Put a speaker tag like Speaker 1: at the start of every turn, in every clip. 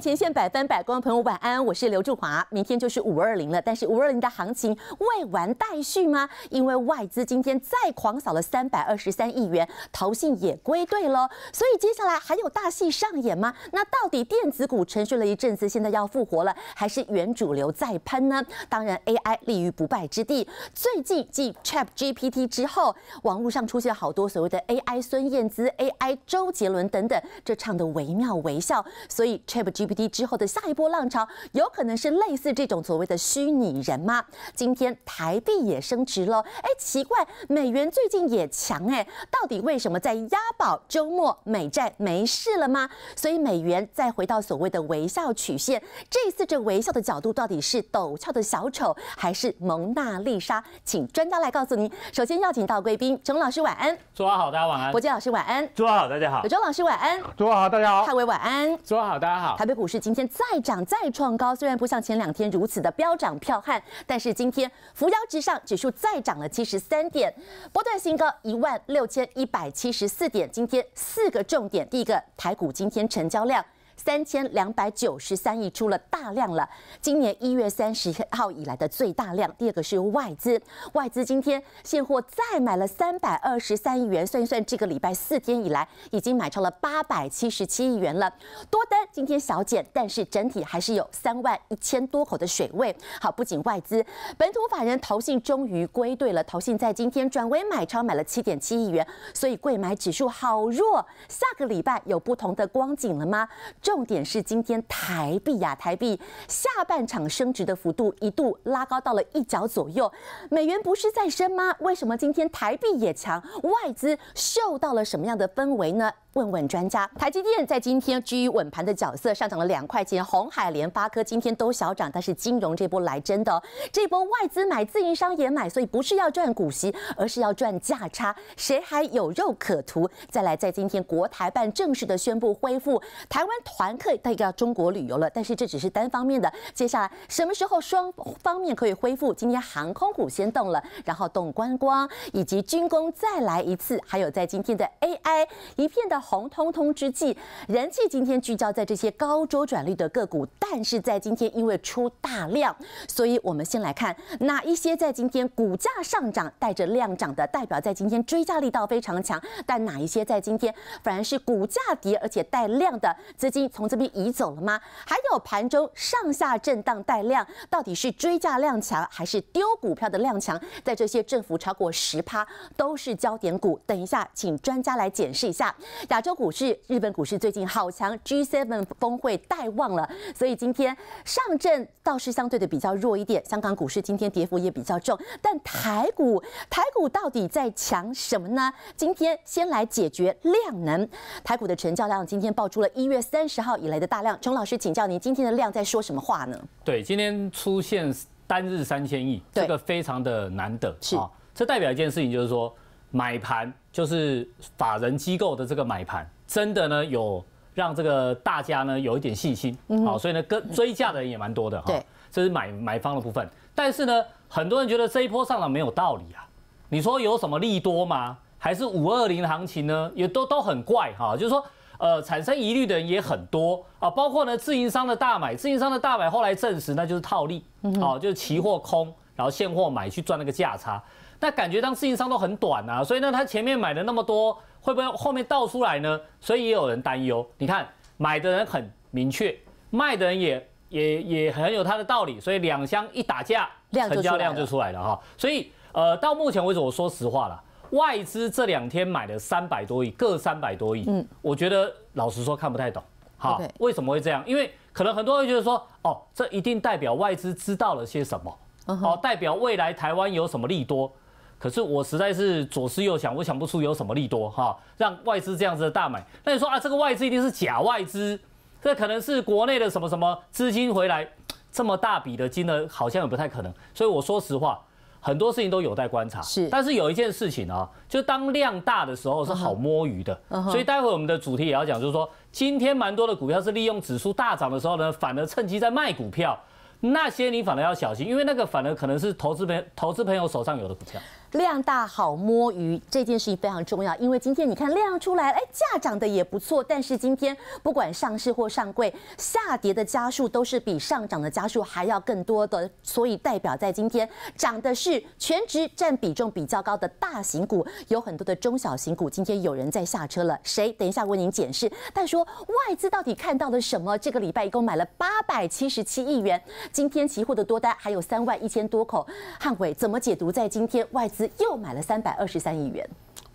Speaker 1: 前线百分百，观众朋友晚安，我是刘祝华。明天就是五二零了，但是五二零的行情未完待续吗？因为外资今天再狂扫了三百二十三亿元，投信也归队喽，所以接下来还有大戏上演吗？那到底电子股沉睡了一阵子，现在要复活了，还是原主流再喷呢？当然，AI 立于不败之地。最近继 Chat GPT 之后，网络上出现好多所谓的 AI 孙燕姿、AI 周杰伦等等，这唱的惟妙惟肖，所以 Chat G。ChatGPT 之后的下一波浪潮，有可能是类似这种所谓的虚拟人吗？今天台币也升值了，哎，奇怪，美元最近也强哎，到底为什么在押宝周末美债没事了吗？所以美元再回到所谓的微笑曲线，这次这微笑的角度到底是陡峭的小丑还是蒙娜丽莎？请专家来告诉您。首先邀请到贵宾，钟老师晚安，
Speaker 2: 朱好，大家晚安。
Speaker 1: 博杰老师晚安，
Speaker 2: 朱好，大家好。
Speaker 1: 周老师晚安，
Speaker 3: 朱好，大家好。
Speaker 1: 汉伟晚安，
Speaker 2: 朱好，大家好。
Speaker 1: 台北股市今天再涨再创高，虽然不像前两天如此的飙涨票悍，但是今天扶摇直上，指数再涨了七十三点，波段新高一万六千一百七十四点。今天四个重点，第一个台股今天成交量。三千两百九十三亿出了大量了，今年一月三十号以来的最大量。第二个是外资，外资今天现货再买了三百二十三亿元，算一算这个礼拜四天以来已经买超了八百七十七亿元了。多单今天小减，但是整体还是有三万一千多口的水位。好，不仅外资，本土法人投信终于归队了，投信在今天转为买超，买了七点七亿元，所以贵买指数好弱。下个礼拜有不同的光景了吗？重点是今天台币呀，台币下半场升值的幅度一度拉高到了一角左右，美元不是在升吗？为什么今天台币也强？外资嗅到了什么样的氛围呢？问问专家，台积电在今天居于稳盘的角色，上涨了两块钱。红海、联发科今天都小涨，但是金融这波来真的，这波外资买，自营商也买，所以不是要赚股息，而是要赚价差。谁还有肉可图？再来，在今天国台办正式的宣布恢复台湾团客到中国旅游了，但是这只是单方面的。接下来什么时候双方面可以恢复？今天航空股先动了，然后动观光以及军工再来一次，还有在今天的 AI 一片的。红彤彤之际，人气今天聚焦在这些高周转率的个股，但是在今天因为出大量，所以我们先来看哪一些在今天股价上涨带着量涨的，代表在今天追加力道非常强；但哪一些在今天反而是股价跌而且带量的资金从这边移走了吗？还有盘中上下震荡带量，到底是追价量强还是丢股票的量强？在这些振幅超过十趴都是焦点股，等一下请专家来检视一下。亚洲股市、日本股市最近好强，G7 峰会带旺了，所以今天上证倒是相对的比较弱一点。香港股市今天跌幅也比较重，但台股台股到底在强什么呢？今天先来解决量能。台股的成交量今天爆出了一月三十号以来的大量。钟老师，请教您今天的量在说什么话呢？
Speaker 2: 对，今天出现单日三千亿，这个非常的难得。
Speaker 1: 是，
Speaker 2: 这代表一件事情，就是说。买盘就是法人机构的这个买盘，真的呢有让这个大家呢有一点信心，好，所以呢跟追价的人也蛮多的
Speaker 1: 哈，
Speaker 2: 这是买买方的部分。但是呢，很多人觉得这一波上涨没有道理啊，你说有什么利多吗？还是五二零行情呢？也都都很怪哈，就是说呃产生疑虑的人也很多啊，包括呢自营商的大买，自营商的大买后来证实那就是套利，好，就是期货空，然后现货买去赚那个价差。那感觉当自营商都很短啊，所以呢，他前面买的那么多，会不会后面倒出来呢？所以也有人担忧。你看，买的人很明确，卖的人也也也很有他的道理，所以两箱一打架，成交量就出来了哈。所以呃，到目前为止，我说实话了，外资这两天买了三百多亿，各三百多亿，嗯，我觉得老实说看不太懂。好，为什么会这样？因为可能很多人觉得说，哦，这一定代表外资知道了些什么，哦，代表未来台湾有什么利多。可是我实在是左思右想，我想不出有什么利多哈，让外资这样子的大买。那你说啊，这个外资一定是假外资，这可能是国内的什么什么资金回来，这么大笔的金额好像也不太可能。所以我说实话，很多事情都有待观察。
Speaker 1: 是，
Speaker 2: 但是有一件事情啊，就当量大的时候是好摸鱼的。所以待会我们的主题也要讲，就是说今天蛮多的股票是利用指数大涨的时候呢，反而趁机在卖股票。那些你反而要小心，因为那个反而可能是投资朋投资朋友手上有的股票。
Speaker 1: 量大好摸鱼这件事情非常重要，因为今天你看量出来，哎，价涨的也不错，但是今天不管上市或上柜，下跌的家数都是比上涨的家数还要更多的，所以代表在今天涨的是全值占比重比较高的大型股，有很多的中小型股今天有人在下车了，谁？等一下为您解释。但说外资到底看到了什么？这个礼拜一共买了八百七十七亿元，今天期货的多单还有三万一千多口，汉伟怎么解读？在今天外资又买了三百二十三亿元。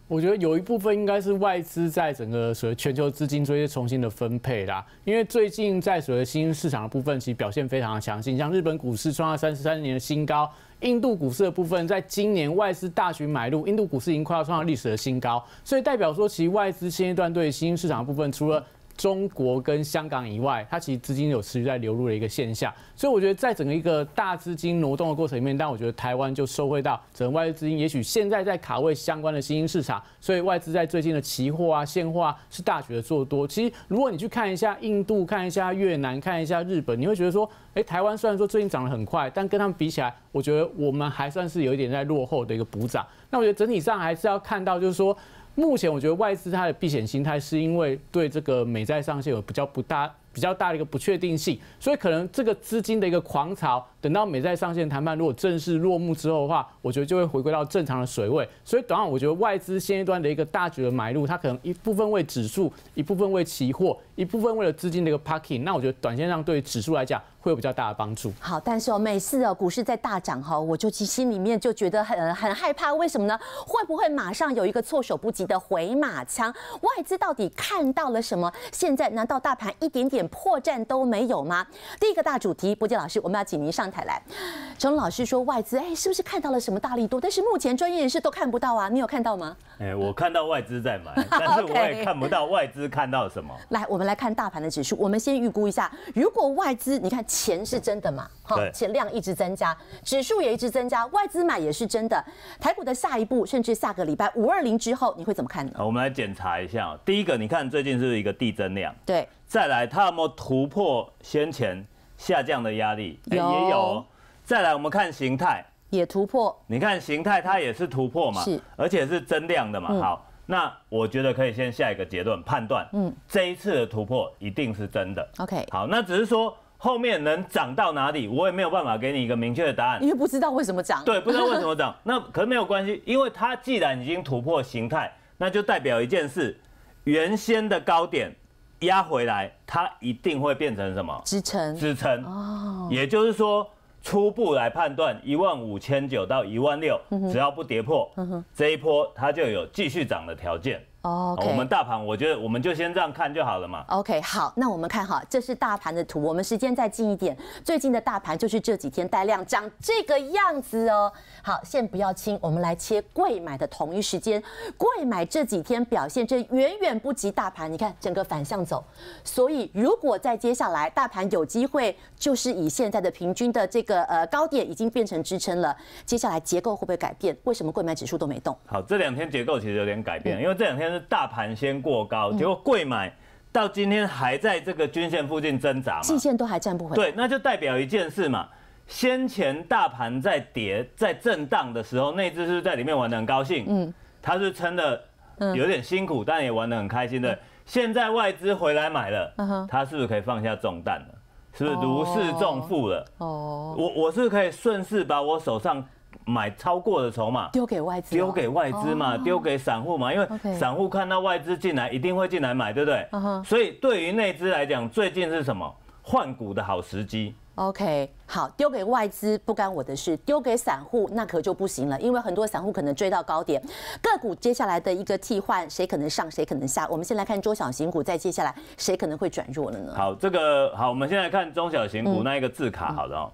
Speaker 3: 我觉得有一部分应该是外资在整个所谓全球资金做一些重新的分配啦，因为最近在所谓新兴市场的部分，其实表现非常的强劲，像日本股市创下三十三年的新高，印度股市的部分，在今年外资大举买入，印度股市已经快要创下历史的新高，所以代表说，其实外资现阶段对新兴市场的部分，除了中国跟香港以外，它其实资金有持续在流入的一个现象，所以我觉得在整个一个大资金挪动的过程里面，但我觉得台湾就收回到整个外资资金，也许现在在卡位相关的新兴市场，所以外资在最近的期货啊、现货啊是大举的做多。其实如果你去看一下印度、看一下越南、看一下日本，你会觉得说，哎，台湾虽然说最近涨得很快，但跟他们比起来，我觉得我们还算是有一点在落后的一个补涨。那我觉得整体上还是要看到，就是说。目前我觉得外资它的避险心态是因为对这个美债上限有比较不大、比较大的一个不确定性，所以可能这个资金的一个狂潮，等到美债上限谈判如果正式落幕之后的话，我觉得就会回归到正常的水位。所以短上我觉得外资现阶段的一个大举的买入，它可能一部分为指数，一部分为期货，一部分为了资金的一个 parking。那我觉得短线上对指数来讲。会有比较大的帮助。
Speaker 1: 好，但是哦，每次哦股市在大涨哈，我就其心里面就觉得很很害怕。为什么呢？会不会马上有一个措手不及的回马枪？外资到底看到了什么？现在难道大盘一点点点破绽都没有吗？第一个大主题，博杰老师，我们要请您上台来。陈老师说外资哎，是不是看到了什么大力度？但是目前专业人士都看不到啊，你有看到吗？
Speaker 4: 哎，我看到外资在买，但是我也看不到外资看到什么。
Speaker 1: 来，我们来看大盘的指数。我们先预估一下，如果外资，你看。钱是真的嘛？
Speaker 4: 好，
Speaker 1: 钱量一直增加，指数也一直增加，外资买也是真的。台股的下一步，甚至下个礼拜五二零之后，你会怎么看呢？
Speaker 4: 我们来检查一下。第一个，你看最近是一个递增量，
Speaker 1: 对。
Speaker 4: 再来，它有没有突破先前下降的压力？
Speaker 1: 也
Speaker 4: 有。再来，我们看形态，
Speaker 1: 也突破。
Speaker 4: 你看形态，它也是突破嘛？
Speaker 1: 是。
Speaker 4: 而且是增量的嘛？好，那我觉得可以先下一个结论，判断，嗯，这一次的突破一定是真的。
Speaker 1: OK。
Speaker 4: 好，那只是说。后面能涨到哪里，我也没有办法给你一个明确的答案，
Speaker 1: 因为不知道为什么涨。
Speaker 4: 对，不知道为什么涨，那可是没有关系，因为它既然已经突破形态，那就代表一件事，原先的高点压回来，它一定会变成什么？
Speaker 1: 支撑。
Speaker 4: 支撑。哦。也就是说，初步来判断，一万五千九到一万六，只要不跌破，这一波它就有继续涨的条件。
Speaker 1: 哦，
Speaker 4: 我们大盘，我觉得我们就先这样看就好了嘛。
Speaker 1: OK，好，那我们看哈，这是大盘的图，我们时间再近一点，最近的大盘就是这几天带量涨这个样子哦。好，先不要清，我们来切贵买的同一时间，贵买这几天表现这远远不及大盘，你看整个反向走，所以如果在接下来大盘有机会，就是以现在的平均的这个呃高点已经变成支撑了，接下来结构会不会改变？为什么贵买指数都没动？
Speaker 4: 好，这两天结构其实有点改变，因为这两天。是大盘先过高，结果贵买到今天还在这个均线附近挣扎嘛？
Speaker 1: 季线都还站不回。
Speaker 4: 对，那就代表一件事嘛。先前大盘在跌、在震荡的时候，那只是在里面玩的很高兴，嗯，他是撑的有点辛苦，但也玩的很开心的。现在外资回来买了，他是不是可以放下重担了？是不是如释重负了？哦，我我是可以顺势把我手上。买超过的筹码
Speaker 1: 丢给外资，
Speaker 4: 丢给外资嘛，丢给散户嘛，因为散户看到外资进来，一定会进来买，对不对？所以对于内资来讲，最近是什么换股的好时机
Speaker 1: ？OK，好，丢给外资不干我的事，丢给散户那可就不行了，因为很多散户可能追到高点，个股接下来的一个替换，谁可能上，谁可能下？我们先来看中小型股，再接下来谁可能会转弱了呢？
Speaker 4: 好，这个好，我们先来看中小型股那一个字卡，好的哦。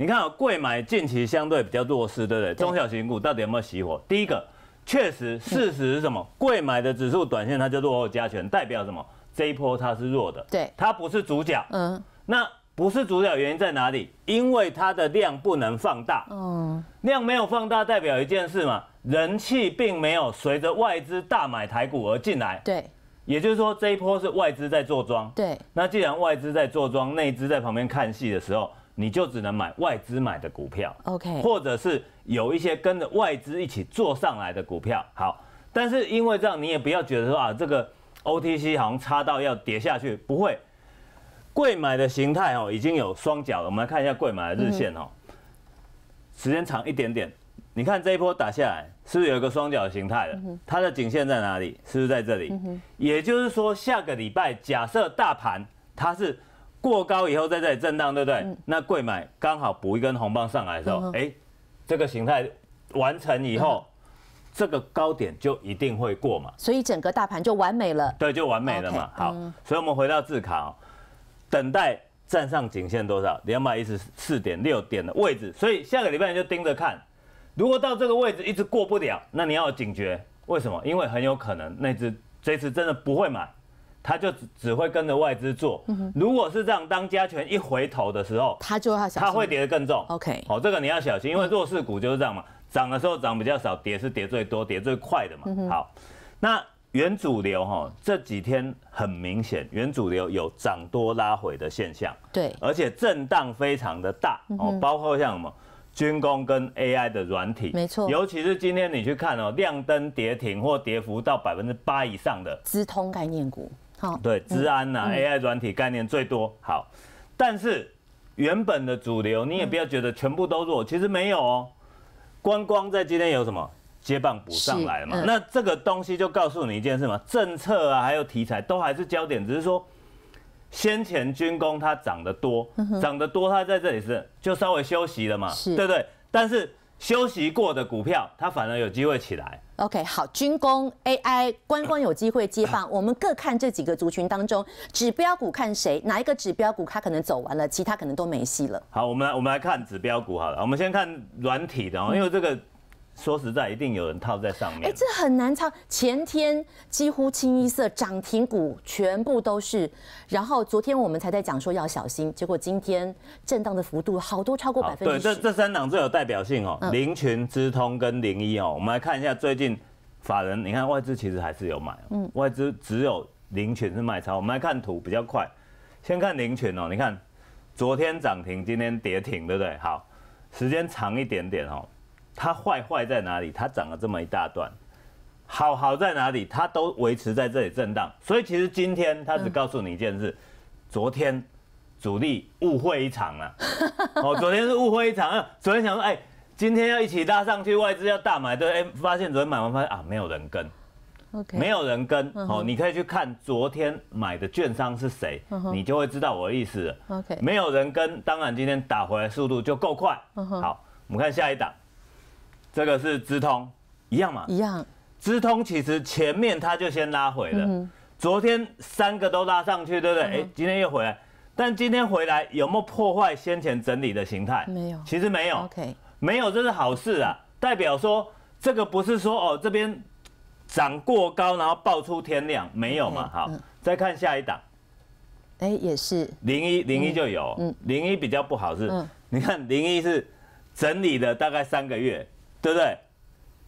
Speaker 4: 你看，贵买近期相对比较弱势，对不对？中小型股到底有没有熄火？第一个，确实，事实是什么？贵买的指数短线它就落后加权，代表什么？这一波它是弱的，
Speaker 1: 对，
Speaker 4: 它不是主角。嗯，那不是主角原因在哪里？因为它的量不能放大。嗯，量没有放大，代表一件事嘛，人气并没有随着外资大买台股而进来。
Speaker 1: 对，
Speaker 4: 也就是说这一波是外资在做庄。
Speaker 1: 对，
Speaker 4: 那既然外资在做庄，内资在旁边看戏的时候。你就只能买外资买的股票
Speaker 1: OK
Speaker 4: 或者是有一些跟着外资一起做上来的股票。好，但是因为这样，你也不要觉得说啊，这个 OTC 好像差到要跌下去，不会。贵买的形态哦，已经有双脚了。我们来看一下贵买的日线哦，时间长一点点。你看这一波打下来，是不是有一个双脚的形态了？它的颈线在哪里？是不是在这里？也就是说，下个礼拜假设大盘它是过高以后在这里震荡，对不对？那贵买刚好补一根红棒上来的时候，哎，这个形态完成以后，这个高点就一定会过嘛？
Speaker 1: 所以整个大盘就完美了。
Speaker 4: 对，就完美了嘛。好，所以我们回到字卡哦，等待站上颈线多少？两百一十四点六点的位置。所以下个礼拜你就盯着看。如果到这个位置一直过不了，那你要有警觉。为什么？因为很有可能那只这次真的不会买，他就只只会跟着外资做。如果是这样，当加权一回头的时候，
Speaker 1: 它就要小心，
Speaker 4: 它会跌得更重。
Speaker 1: OK
Speaker 4: 好，这个你要小心，因为弱势股就是这样嘛，涨的时候涨比较少，跌是跌最多、跌最快的嘛。好，那原主流哈这几天很明显，原主流有涨多拉回的现象，
Speaker 1: 对，
Speaker 4: 而且震荡非常的大哦，包括像什么。军工跟 AI 的软体，
Speaker 1: 没错
Speaker 4: 尤其是今天你去看哦，亮灯跌停或跌幅到百分之八以上的，
Speaker 1: 直通概念股，好，
Speaker 4: 对，治安呐、AI 软体概念最多。好，但是原本的主流，你也不要觉得全部都弱，其实没有哦。观光在今天有什么接棒补上来了嘛？
Speaker 1: 嗯
Speaker 4: 那这个东西就告诉你一件事嘛，政策啊，还有题材都还是焦点，只是说先前军工它涨得多，涨得多，它在这里是就稍微休息了嘛，
Speaker 1: 是
Speaker 4: 对不对？但是休息过的股票，它反而有机会起来。
Speaker 1: OK，好，军工、AI、观光有机会接棒，我们各看这几个族群当中，指标股看谁，哪一个指标股它可能走完了，其他可能都没戏了。
Speaker 4: 好，我们来我们来看指标股好了，我们先看软体的哦，因为这个说实在一定有人套在上面
Speaker 1: 哎、
Speaker 4: 面。
Speaker 1: 这很难操。前天几乎清一色涨停股全部都是，然后昨天我们才在讲说要小心，结果今天震荡的幅度好多超过百分之对。
Speaker 4: 这这三档最有代表性哦，
Speaker 1: 嗯
Speaker 4: 林群、资通跟零一哦，我们来看一下最近法人，你看外资其实还是有买，嗯，外资只有林群是卖超。我们来看图比较快，先看林群哦，你看昨天涨停，今天跌停，对不对？好，时间长一点点哦，它坏坏在哪里？它涨了这么一大段。好好在哪里？它都维持在这里震荡，所以其实今天它只告诉你一件事：昨天主力误会一场了。哦，昨天是误会一场啊！昨天想说，哎、今天要一起拉上去，外资要大买，对，哎、发现昨天买完发现啊，没有人跟
Speaker 1: ，OK，
Speaker 4: 没有人跟。哦，你可以去看昨天买的券商是谁，你就会知道我的意思了。
Speaker 1: OK
Speaker 4: 没有人跟，当然今天打回来速度就够快。好，我们看下一档，这个是资通，一样嘛？
Speaker 1: 一样，
Speaker 4: 资通其实前面它就先拉回了，
Speaker 1: 嗯
Speaker 4: 昨天三个都拉上去，对不对？哎、今天又回来，但今天回来有没有破坏先前整理的形态？
Speaker 1: 没有。
Speaker 4: 其实没有。
Speaker 1: OK，
Speaker 4: 没有这是好事啊，代表说这个不是说哦这边涨过高然后爆出天量，没有嘛？好
Speaker 1: 嗯，
Speaker 4: 再看下一档，
Speaker 1: 哎、也是，
Speaker 4: 零一零一就有，嗯。零一比较不好是
Speaker 1: 嗯，
Speaker 4: 你看零一是整理了大概三个月，对不对？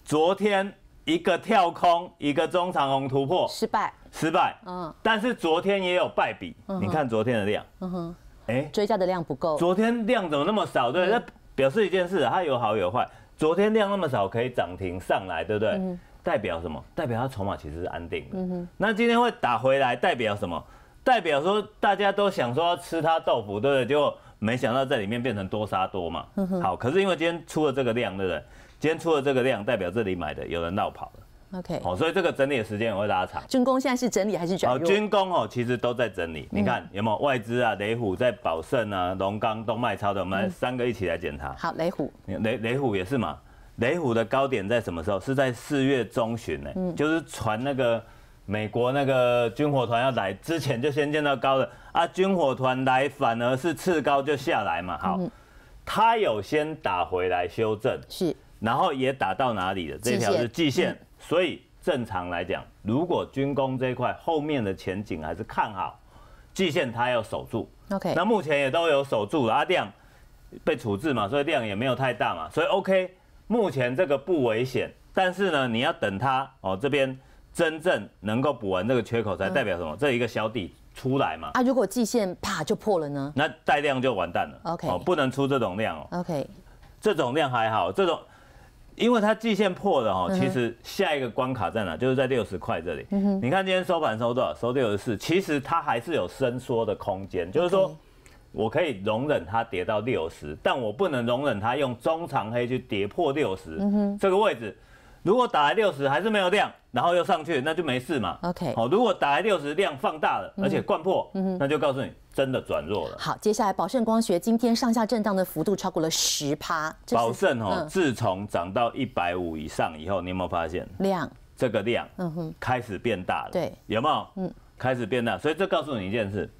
Speaker 4: 昨天一个跳空，一个中长红突破，
Speaker 1: 失败，
Speaker 4: 失败，
Speaker 1: 嗯
Speaker 4: 但是昨天也有败笔，你看昨天的量，
Speaker 1: 嗯哼，
Speaker 4: 哎，
Speaker 1: 追加的量不够，
Speaker 4: 昨天量怎么那么少？对那表示一件事，它有好有坏。昨天量那么少，可以涨停上来，对不对？代表什么？代表它筹码其实是安定的。那今天会打回来，代表什么？代表说大家都想说要吃它豆腐，对不对？结果没想到在里面变成多杀多嘛。好，可是因为今天出了这个量，对不对？今天出了这个量，代表这里买的有人闹跑了
Speaker 1: ，OK，
Speaker 4: 哦，所以这个整理的时间也会拉长。
Speaker 1: 军工现在是整理还是转
Speaker 4: 好，
Speaker 1: 弱？
Speaker 4: 军工哦，其实都在整理。你看有没有外资啊？雷虎在宝盛啊，龙钢都卖超的，我们三个一起来检查。
Speaker 1: 好，雷虎，
Speaker 4: 雷雷虎也是嘛，雷虎的高点在什么时候？是在四月中旬呢，就是传那个美国那个军火团要来之前就先见到高的啊，军火团来反而是次高就下来嘛。好，它有先打回来修正，
Speaker 1: 是
Speaker 4: 然后也打到哪里了？这条是季线，所以正常来讲，如果军工这一块后面的前景还是看好，季线它要守住。
Speaker 1: OK，
Speaker 4: 那目前也都有守住了，啊量被处置嘛，所以量也没有太大嘛，所以 OK，目前这个不危险，但是呢，你要等它哦这边真正能够补完这个缺口，才代表什么？这一个小底出来嘛。
Speaker 1: 啊，如果季线啪就破了呢
Speaker 4: 那带量就完蛋了。
Speaker 1: OK
Speaker 4: 哦，不能出这种量哦。
Speaker 1: ？OK，
Speaker 4: 这种量还好，这种因为它季线破了哈，
Speaker 1: 嗯哼
Speaker 4: 其实下一个关卡在哪？就是在六十块这里。你看今天收盘收多少？收六十四，其实它还是有伸缩的空间，就是说我可以容忍它跌到六十，但我不能容忍它用中长黑去跌破六十
Speaker 1: 嗯
Speaker 4: 这个位置。如果打来六十还是没有量，然后又上去，那就没事嘛。
Speaker 1: OK 嗯
Speaker 4: 好，如果打来六十量放大了，而且灌破，那就告诉你真的转弱了。
Speaker 1: 好，接下来宝盛光学今天上下震荡的幅度超过了十趴，
Speaker 4: 宝盛哦，
Speaker 1: 嗯。
Speaker 4: 自从涨到一百五以上以后，你有没有发现？
Speaker 1: 量，
Speaker 4: 这个量
Speaker 1: 嗯哼，
Speaker 4: 开始变大了？
Speaker 1: 对，
Speaker 4: 有没有？
Speaker 1: 嗯
Speaker 4: 嗯，开始变大，所以这告诉你一件事，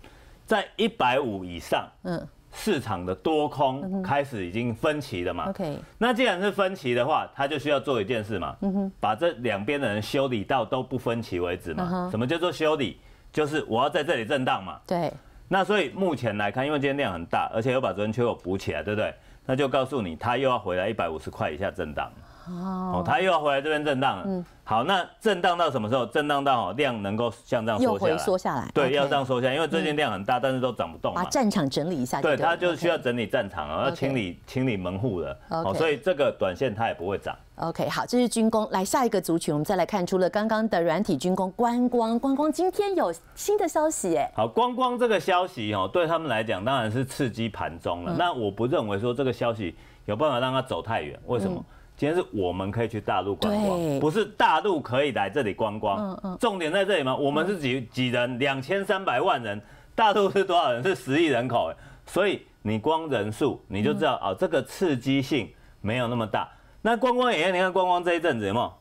Speaker 4: 在一百五以上，
Speaker 1: 嗯
Speaker 4: 市场的多空开始已经分歧了嘛。
Speaker 1: ，OK，
Speaker 4: 那既然是分歧的话，他就需要做一件事嘛，
Speaker 1: 嗯
Speaker 4: 把这两边的人修理到都不分歧为止嘛。
Speaker 1: 嗯
Speaker 4: 什么叫做修理？就是我要在这里震荡嘛。
Speaker 1: 对，
Speaker 4: 那所以目前来看，因为今天量很大，而且又把昨天缺口补起来，对不对？那就告诉你，它又要回来一百五十块以下震荡。哦，它又要回来这边震荡了。
Speaker 1: 嗯
Speaker 4: 好，那震荡到什么时候？震荡到哦量能够像这样
Speaker 1: 又回
Speaker 4: 缩下来。
Speaker 1: 缩下来，
Speaker 4: 对，要这样缩下来，因为最近量很大，但是都涨不动嘛
Speaker 1: 把。战场整理一下
Speaker 4: 对，它就需要整理战场啊，要清理清理门户了。哦，所以这个短线它也不会涨。
Speaker 1: OK，好，这是军工。来下一个族群，我们再来看，除了刚刚的软体军工，观光，观光今天有新的消息，哎，
Speaker 4: 好，观光这个消息哦，对他们来讲当然是刺激盘中
Speaker 1: 嗯
Speaker 4: 了。那我不认为说这个消息有办法让它走太远，为什么？今天是我们可以去大陆观光，不是大陆可以来这里观
Speaker 1: 嗯
Speaker 4: 光
Speaker 1: 嗯。
Speaker 4: 重点在这里吗？我们是几几人？两千三百万人，大陆是多少人？是十亿人口，哎所以你光人数你就知道啊，这个刺激性没有那么大。那观光也，你看观光这一阵子有没有？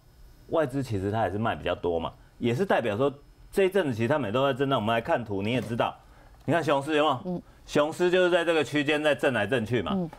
Speaker 4: 外资其实它也是卖比较多嘛，也是代表说这一阵子其实他们也都在震荡。我们来看图，你也知道，你看雄狮有没有？
Speaker 1: 嗯
Speaker 4: 雄狮就是在这个区间在震来震去嘛。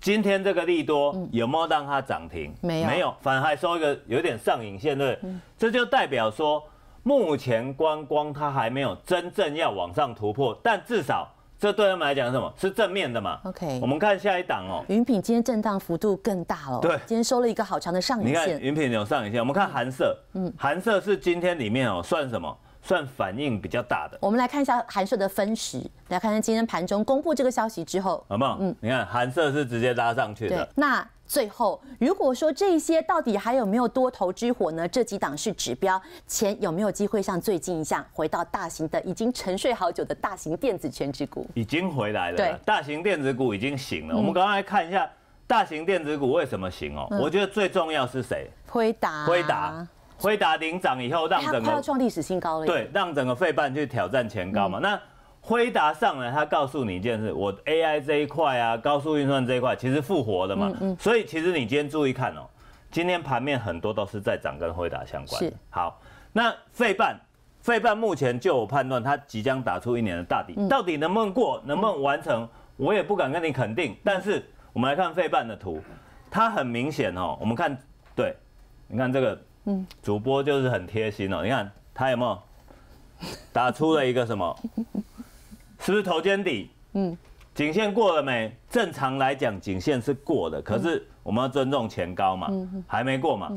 Speaker 4: 今天这个利多有没有让它涨停？
Speaker 1: 嗯没有嗯
Speaker 4: 没有，反而还收一个有点上影线，对不对？这就代表说，目前观光它还没有真正要往上突破，但至少这对他们来讲是什么？是正面的嘛。
Speaker 1: OK
Speaker 4: 我们看下一档哦。
Speaker 1: 云品今天震荡幅度更大了，
Speaker 4: 对
Speaker 1: 今天收了一个好长的上
Speaker 4: 你看
Speaker 1: 影线，
Speaker 4: 云品有上影线，我们看韩色，嗯，韩色是今天里面哦算什么？算反应比较大的，
Speaker 1: 我们来看一下韩社的分时，来看看今天盘中公布这个消息之后，
Speaker 4: 好不好？嗯，你看韩色是直接拉上去
Speaker 1: 对
Speaker 4: 的，，
Speaker 1: 那最后如果说这些到底还有没有多头之火呢？这几档是指标，钱有没有机会像最近一样回到大型的已经沉睡好久的大型电子全指股？
Speaker 4: 已经回来了
Speaker 1: 对。
Speaker 4: 大型电子股已经醒了。我们刚刚来看一下大型电子股为什么行哦？我觉得最重要是谁？
Speaker 1: 辉达，
Speaker 4: 辉达，辉达领涨以后，让
Speaker 1: 哎它创历史新高了。，
Speaker 4: 对，让整个费半去挑战前高嘛。那辉达上来，他告诉你一件事，我 AI 这一块啊，高速运算这一块其实复活了嘛。所以其实你今天注意看哦，今天盘面很多都是在涨跟辉达相关的
Speaker 1: 是。
Speaker 4: 好，那费半。费半目前就我判断，它即将打出一年的大底，到底能不能过，能不能完成，我也不敢跟你肯定。但是我们来看费半的图，它很明显哦，我们看，对，你看这个，主播就是很贴心哦，你看他有没有打出了一个什么？是不是头肩底？嗯，颈线过了没？正常来讲，颈线是过的，可是我们要尊重前高嘛，还没过嘛。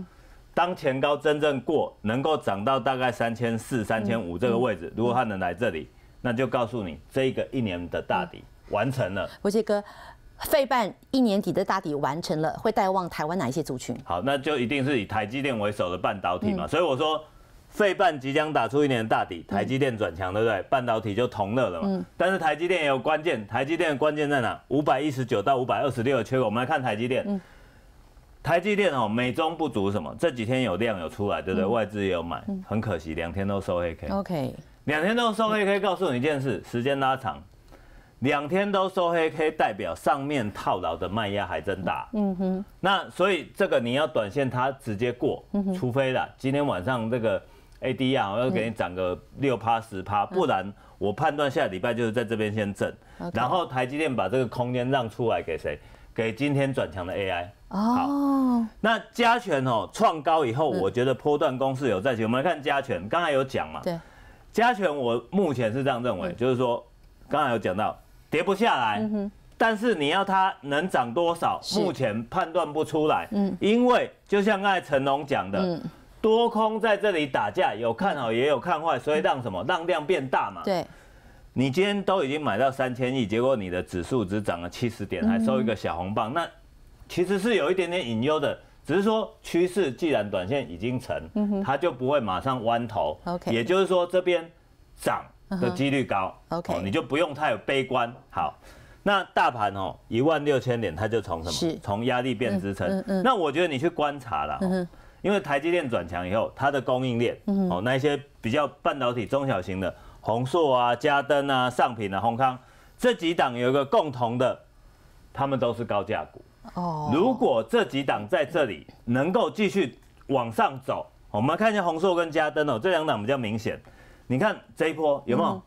Speaker 4: 当前高真正过，能够涨到大概三千四、三千五这个位置，如果它能来这里，那就告诉你这个一年的大底完成了。
Speaker 1: 我这个费半一年底的大底完成了，会带旺台湾哪一些族群？
Speaker 4: 好，那就一定是以台积电为首的半导体嘛。所以我说，费半即将打出一年的大底，台积电转强，对不对？半导体就同乐了嘛。但是台积电也有关键，台积电的关键在哪？五百一十九到五百二十六的缺口，我们来看台积电。台积电哦，美中不足什么？这几天有量有出来，对不对？外资也有买，很可惜，两天都收黑 K。
Speaker 1: OK，
Speaker 4: 两天都收黑 K，告诉你一件事，时间拉长，两天都收黑 K，代表上面套牢的卖压还真大。嗯哼，那所以这个你要短线它直接过，除非啦，今天晚上这个 ADR 我要给你涨个六趴十趴，不然我判断下礼拜就是在这边先震
Speaker 1: ，OK。
Speaker 4: 然后台积电把这个空间让出来给谁？给今天转强的 AI。
Speaker 1: 哦，
Speaker 4: 那加权哦创高以后，我觉得波段公式有在起。我们来看加权，刚才有讲嘛，
Speaker 1: 对，
Speaker 4: 加权我目前是这样认为，就是说刚才有讲到跌不下来，但是你要它能涨多少，目前判断不出来，嗯。因为就像刚才成龙讲的。多空在这里打架，有看好也有看坏，所以让什么？让量变大嘛？
Speaker 1: 对，
Speaker 4: 你今天都已经买到三千亿，结果你的指数只涨了七十点，还收一个小红棒，那其实是有一点点隐忧的。只是说趋势既然短线已经成，它就不会马上弯头。
Speaker 1: OK
Speaker 4: 也就是说这边涨的几率高。
Speaker 1: OK
Speaker 4: 哦你就不用太悲观。好，那大盘哦一万六千点，它就从什
Speaker 1: 是
Speaker 4: 么？从压力变支撑。那我觉得你去观察了。哦因为台积电转强以后，它的供应链，哦，那一些比较半导体中小型的，宏硕啊、嘉登啊、上品啊、宏康这几档有一个共同的，他们都是高价股。
Speaker 1: 哦，
Speaker 4: 如果这几档在这里能够继续往上走，我们看一下宏硕跟嘉登哦，这两档比较明显。你看这一波有没有？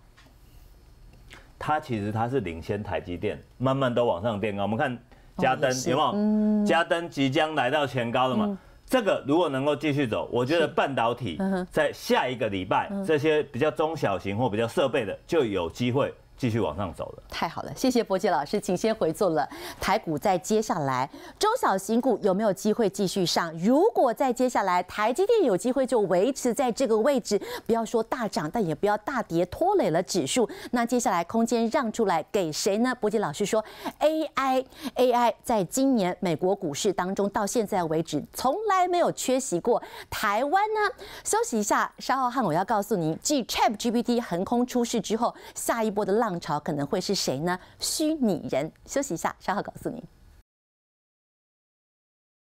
Speaker 4: 它其实它是领先台积电，慢慢都往上垫高。我们看嘉登有没有？嘉登即将来到前高了嘛？这个如果能够继续走，我觉得半导体在下一个礼拜，这些比较中小型或比较设备的就有机会继续往上走了。
Speaker 1: 太好了，谢谢博杰老师，请先回座了。台股在接下来中小型股有没有机会继续上？如果在接下来台积电有机会就维持在这个位置，不要说大涨，但也不要大跌拖累了指数。那接下来空间让出来给谁呢？博杰老师说，AI AI 在今年美国股市当中到现在为止从来没有缺席过。台湾呢，休息一下，稍后汉我要告诉您，继 Chat GPT 横空出世之后，下一波的浪浪潮可能会是谁呢？虚拟人。休息一下，稍后告诉您。